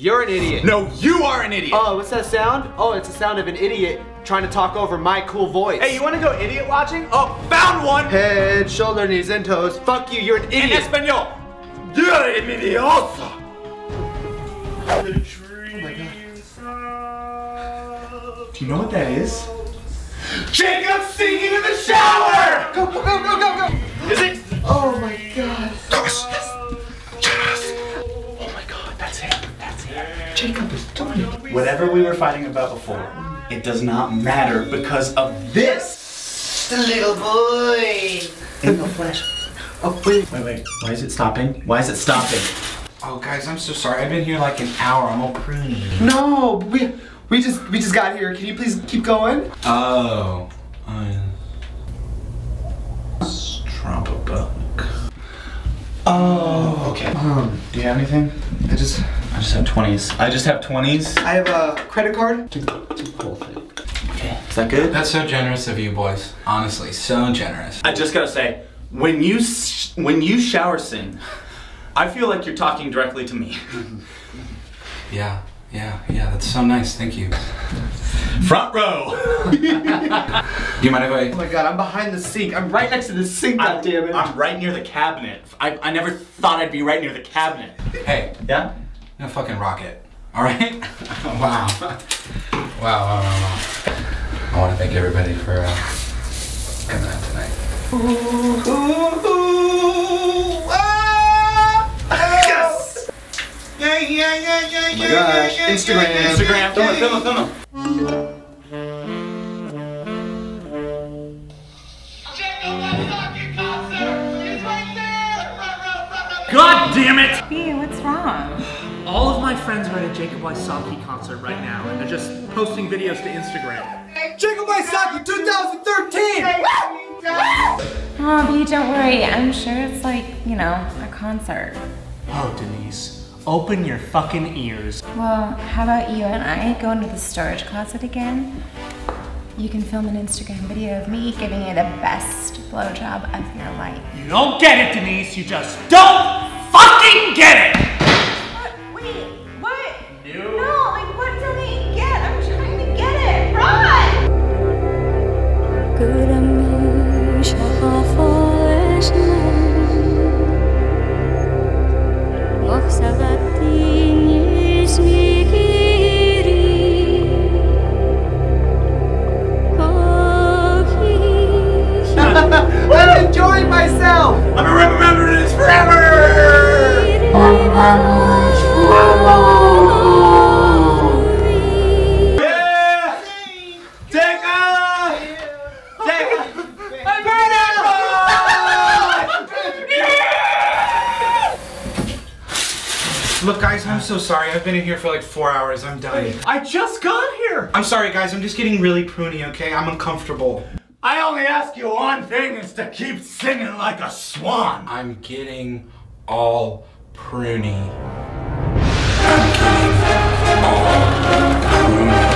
You're an idiot. No, you are an idiot. Oh, what's that sound? Oh, it's the sound of an idiot trying to talk over my cool voice. hey, you want to go idiot watching? Oh, found one. Head, shoulder, knees, and toes. Fuck you, you're an In idiot. Espanol. You're an idiota. Do you know what that is? Jacob singing in the shower! Go, go, go, go, go, go. Is it? Oh my Jacob is doing it. Whatever we were fighting about before, it does not matter because of this. The little boy. In the flesh. Oh, wait. Wait, wait. Why is it stopping? Why is it stopping? Oh, guys, I'm so sorry. I've been here like an hour. I'm all pruny. No, we we just we just got here. Can you please keep going? Oh. Uh, Trump buck. Oh, okay. Um, Do you have anything? I just I just have 20s. I just have 20s. I have a credit card. Okay. Is that good? That's so generous of you boys. Honestly, so generous. I just gotta say, when you sh- when you shower sing, I feel like you're talking directly to me. Yeah, yeah, yeah. That's so nice. Thank you. Front row. Do you mind if I? Oh my god, I'm behind the sink. I'm right next to the sink. God damn it. I'm right near the cabinet. I, I never thought I'd be right near the cabinet. Hey, Yeah. No fucking rocket. All right. wow. Wow, wow, wow, wow. I want to thank everybody for uh, coming out tonight. Yes. Yeah. Yeah. Yeah. Oh my gosh. Instagram. Instagram. Film it. Film it. Film it. God damn it! Hey, what's wrong? All of my friends are at a Jacob Wysocki concert right now, and they're just posting videos to Instagram. Jacob Wysocki 2013. Oh, B, don't worry. I'm sure it's like, you know, a concert. Oh, Denise, open your fucking ears. Well, how about you and I go into the storage closet again? You can film an Instagram video of me giving you the best blowjob of your life. You don't get it, Denise. You just don't fucking get it! What? Wait, what? No. like what don't you get? I'm trying to get it. Run! Look, guys, I'm so sorry. I've been in here for like four hours. I'm dying. I just got here. I'm sorry, guys. I'm just getting really pruny, okay? I'm uncomfortable. I only ask you one thing is to keep singing like a swan. I'm getting all pruny. I'm getting all pruny.